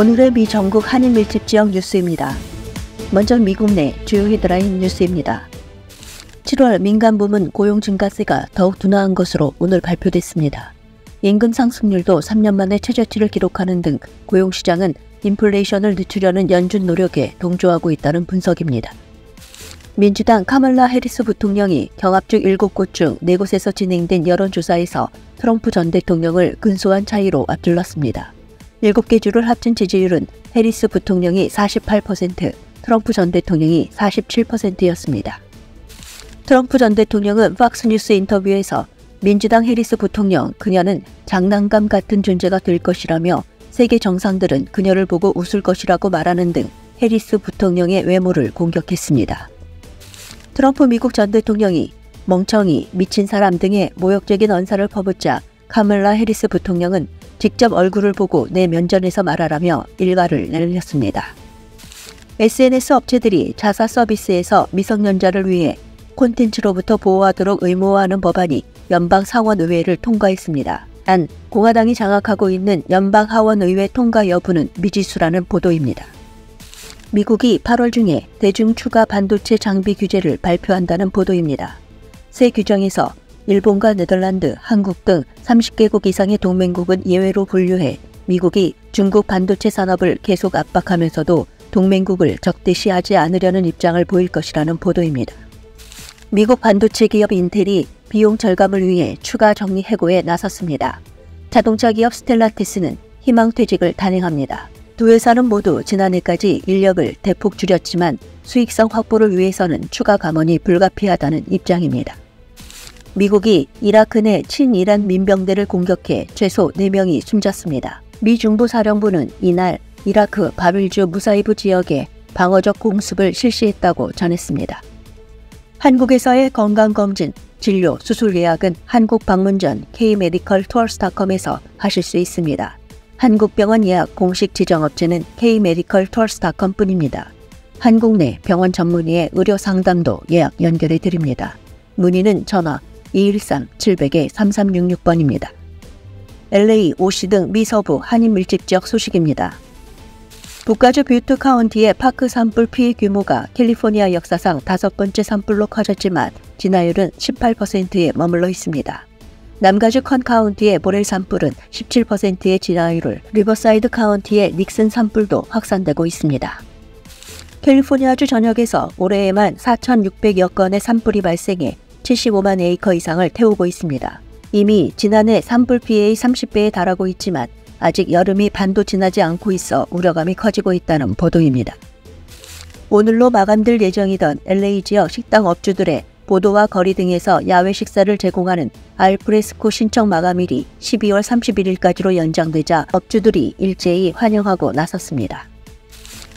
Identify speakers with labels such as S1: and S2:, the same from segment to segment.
S1: 오늘의 미 전국 한인 밀집 지역 뉴스입니다. 먼저 미국 내 주요 헤드라인 뉴스입니다. 7월 민간 부문 고용 증가세가 더욱 둔화한 것으로 오늘 발표됐습니다. 임금 상승률도 3년 만에 최저치를 기록하는 등 고용 시장은 인플레이션을 늦추려는 연준 노력에 동조하고 있다는 분석입니다. 민주당 카멀라 해리스 부통령이 경합주 7곳 중 4곳에서 진행된 여론조사에서 트럼프 전 대통령을 근소한 차이로 앞질렀습니다. 7개 주를 합친 지지율은 해리스 부통령이 48%, 트럼프 전 대통령이 47%였습니다. 트럼프 전 대통령은 팍스뉴스 인터뷰에서 민주당 해리스 부통령 그녀는 장난감 같은 존재가 될 것이라며 세계 정상들은 그녀를 보고 웃을 것이라고 말하는 등 해리스 부통령의 외모를 공격했습니다. 트럼프 미국 전 대통령이 멍청이, 미친 사람 등의 모욕적인 언사를 퍼붓자 카멜라 해리스 부통령은 직접 얼굴을 보고 내 면전에서 말하라며 일가를 내렸습니다. SNS 업체들이 자사 서비스에서 미성년자를 위해 콘텐츠로부터 보호하도록 의무화하는 법안이 연방 상원의회를 통과했습니다. 단 공화당이 장악하고 있는 연방 하원의회 통과 여부는 미지수라는 보도입니다. 미국이 8월 중에 대중 추가 반도체 장비 규제를 발표한다는 보도입니다. 새 규정에서 일본과 네덜란드, 한국 등 30개국 이상의 동맹국은 예외로 분류해 미국이 중국 반도체 산업을 계속 압박하면서도 동맹국을 적대시하지 않으려는 입장을 보일 것이라는 보도입니다. 미국 반도체 기업 인텔이 비용 절감을 위해 추가 정리 해고에 나섰습니다. 자동차 기업 스텔라티스는 희망 퇴직을 단행합니다. 두 회사는 모두 지난해까지 인력을 대폭 줄였지만 수익성 확보를 위해서는 추가 감원이 불가피하다는 입장입니다. 미국이 이라크 내 친이란 민병대를 공격해 최소 4명이 숨졌습니다. 미 중부사령부는 이날 이라크 바빌주 무사이브 지역에 방어적 공습을 실시했다고 전했습니다. 한국에서의 건강검진, 진료, 수술 예약은 한국 방문 전 K-메디컬 투어스닷컴에서 하실 수 있습니다. 한국병원 예약 공식 지정업체는 K-메디컬 투어스닷컴 뿐입니다. 한국 내 병원 전문의의 의료 상담도 예약 연결해 드립니다. 문의는 전화 213-700-3366번입니다. LA, OC 등 미서부 한인 밀집 지역 소식입니다. 북가주 뷰트 카운티의 파크 산불 피해 규모가 캘리포니아 역사상 다섯 번째 산불로 커졌지만 진화율은 18%에 머물러 있습니다. 남가주 컨 카운티의 모렐 산불은 17%의 진화율을, 리버사이드 카운티의 닉슨 산불도 확산되고 있습니다. 캘리포니아주 전역에서 올해에만 4,600여 건의 산불이 발생해 75만 에이커 이상을 태우고 있습니다. 이미 지난해 산불 피해의 30배에 달하고 있지만 아직 여름이 반도 지나지 않고 있어 우려감이 커지고 있다는 보도입니다. 오늘로 마감될 예정이던 LA 지역 식당 업주들의 보도와 거리 등에서 야외 식사를 제공하는 알프레스코 신청 마감일이 12월 31일까지로 연장되자 업주들이 일제히 환영하고 나섰습니다.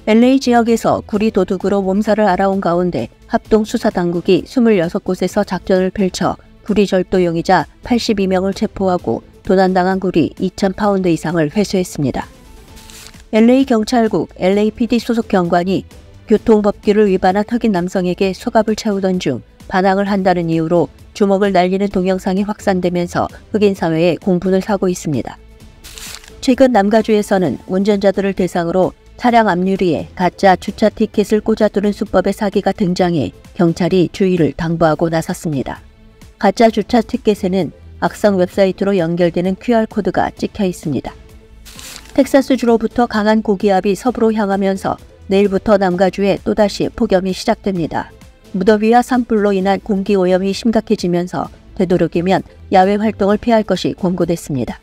S1: LA 지역에서 구리 도둑으로 몸살을 알아온 가운데 합동 수사 당국이 26곳에서 작전을 펼쳐 구리 절도용이자 82명을 체포하고 도난당한 구리 2,000파운드 이상을 회수했습니다. LA 경찰국 LAPD 소속 경관이 교통법규를 위반한 흑인 남성에게 소갑을 채우던 중 반항을 한다는 이유로 주먹을 날리는 동영상이 확산되면서 흑인 사회에 공분을 사고 있습니다. 최근 남가주에서는 운전자들을 대상으로 차량 앞유리에 가짜 주차 티켓을 꽂아두는 수법의 사기가 등장해 경찰이 주의를 당부하고 나섰습니다. 가짜 주차 티켓에는 악성 웹사이트로 연결되는 QR코드가 찍혀 있습니다. 텍사스주로부터 강한 고기압이 서부로 향하면서 내일부터 남가주에 또다시 폭염이 시작됩니다. 무더위와 산불로 인한 공기 오염이 심각해지면서 되도록이면 야외 활동을 피할 것이 권고됐습니다.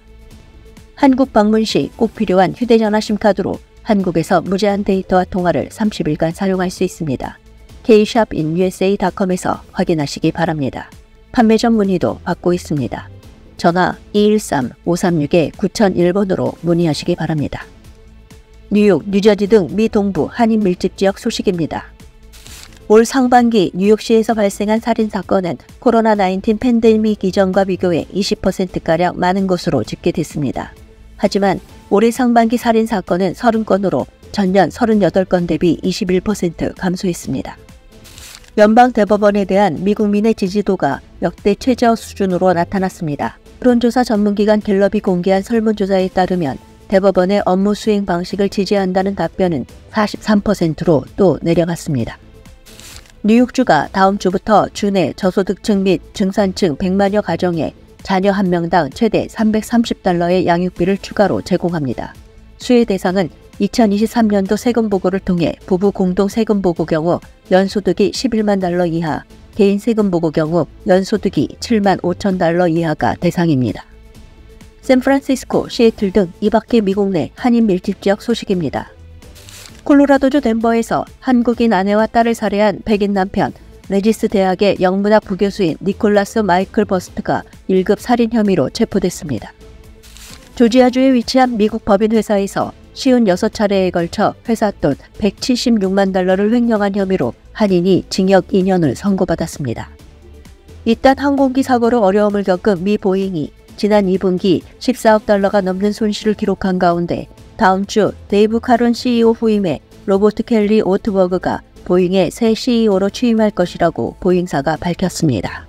S1: 한국 방문 시 꼭 필요한 휴대전화 심카드로 한국에서 무제한 데이터와 통화를 30일간 사용할 수 있습니다. kshopinUSA.com에서 확인하시기 바랍니다. 판매 전 문의도 받고 있습니다. 전화 213-536-9001번으로 문의하시기 바랍니다. 뉴욕, 뉴저지 등 미 동부 한인 밀집 지역 소식입니다. 올 상반기 뉴욕시에서 발생한 살인사건은 코로나19 팬데믹 이전과 비교해 20%가량 많은 것으로 집계됐습니다. 하지만 올해 상반기 살인 사건은 30건으로 전년 38건 대비 21% 감소했습니다. 연방 대법원에 대한 미국민의 지지도가 역대 최저 수준으로 나타났습니다. 여론조사 전문기관 갤럽이 공개한 설문조사에 따르면 대법원의 업무 수행 방식을 지지한다는 답변은 43%로 또 내려갔습니다. 뉴욕주가 다음 주부터 주내 저소득층 및 중산층 100만여 가정에 자녀 한 명당 최대 330달러의 양육비를 추가로 제공합니다. 수혜 대상은 2023년도 세금 보고를 통해 부부 공동 세금 보고 경우 연소득이 11만 달러 이하, 개인 세금 보고 경우 연소득이 7만 5천 달러 이하가 대상입니다. 샌프란시스코, 시애틀 등 이밖에 미국 내 한인 밀집 지역 소식입니다. 콜로라도주 덴버에서 한국인 아내와 딸을 살해한 백인 남편 레지스 대학의 영문학 부교수인 니콜라스 마이클 버스트가 1급 살인 혐의로 체포됐습니다. 조지아주에 위치한 미국 법인 회사에서 쉰여섯 차례에 걸쳐 회사 돈 176만 달러를 횡령한 혐의로 한인이 징역 2년을 선고받았습니다. 잇단 항공기 사고로 어려움을 겪은 미 보잉이 지난 2분기 14억 달러가 넘는 손실을 기록한 가운데 다음 주 데이브 칼훈 CEO 후임에 로버트 켈리 오트버그가 보잉의 새 CEO로 취임할 것이라고 보잉사가 밝혔습니다.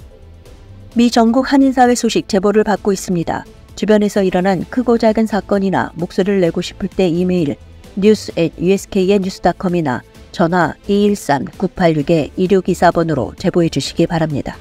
S1: 미 전국 한인사회 소식 제보를 받고 있습니다. 주변에서 일어난 크고 작은 사건이나 목소리를 내고 싶을 때 이메일 news at usknnews.com이나 전화 213-986-2624번으로 제보해 주시기 바랍니다.